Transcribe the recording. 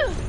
Huh.